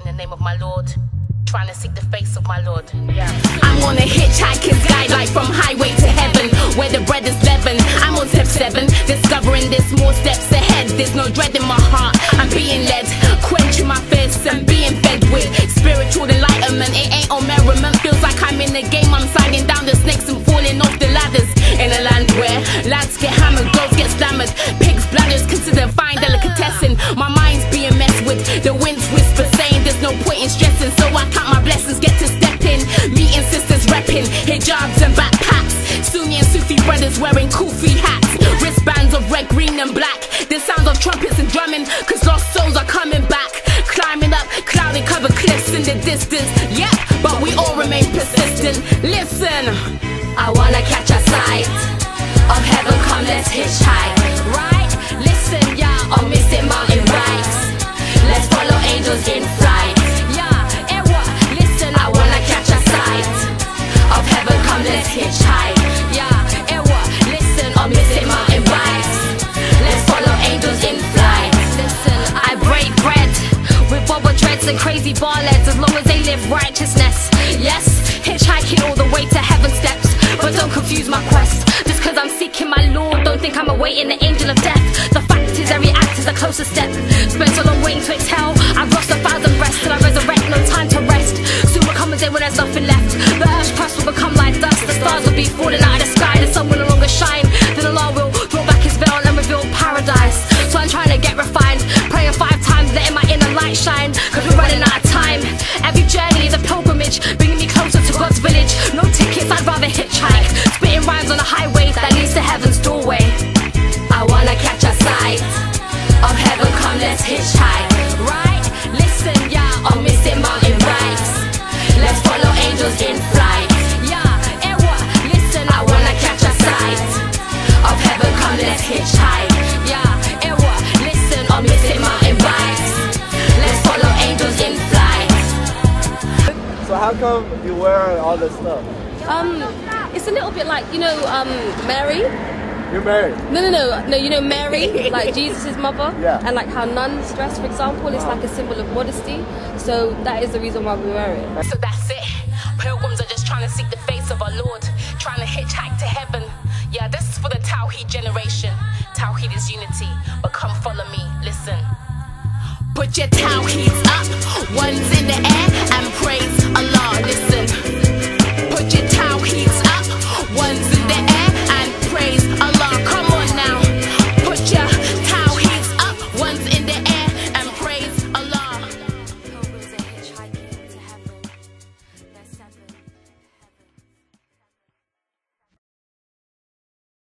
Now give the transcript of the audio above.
In the name of my Lord, trying to seek the face of my Lord. Yeah. I'm on a hitchhiker's guide, like from highway to heaven, where the bread is leavened. I'm on step seven, discovering there's more steps ahead. There's no dread in my heart. I'm being led, quenching my thirst and being fed with spiritual enlightenment. It ain't on merriment, feels like I'm in the game. I'm sliding down the snakes and falling off the ladders. In a land where lads get hammered, girls get slammered, pigs bladders considered fine point in stressing, so I count my blessings, get to step in. Meeting sisters repping hijabs and backpacks. Sunni and Sufi brothers wearing kufi hats, wristbands of red, green, and black. The sounds of trumpets and drumming, cause lost souls are coming back. Climbing up cloudy covered cliffs in the distance. Yeah, but we all remain persistent. Listen, I wanna catch a sight of heaven. Come, let's hitchhike. right? And crazy barlets as long as they live righteousness. Yes, hitchhiking all the way to heaven steps. But don't confuse my quest. Just cause I'm seeking my Lord, don't think I'm awaiting the angel of death. The fact is, every act is a closer step. Spent So how come you wear all this stuff? Um, it's a little bit like you know, um, Mary. You're married. No, no, no, no. You know Mary, like Jesus' mother, Yeah. and like how nuns dress, for example, it's like a symbol of modesty. So that is the reason why we wear it. So that's it. Pilgrims are just trying to seek the face of our Lord, trying to hitchhike to heaven. Yeah, this is for the Tawheed generation. Tawheed is unity, but come follow me, listen. Put your Tawheeds up, ones in the air,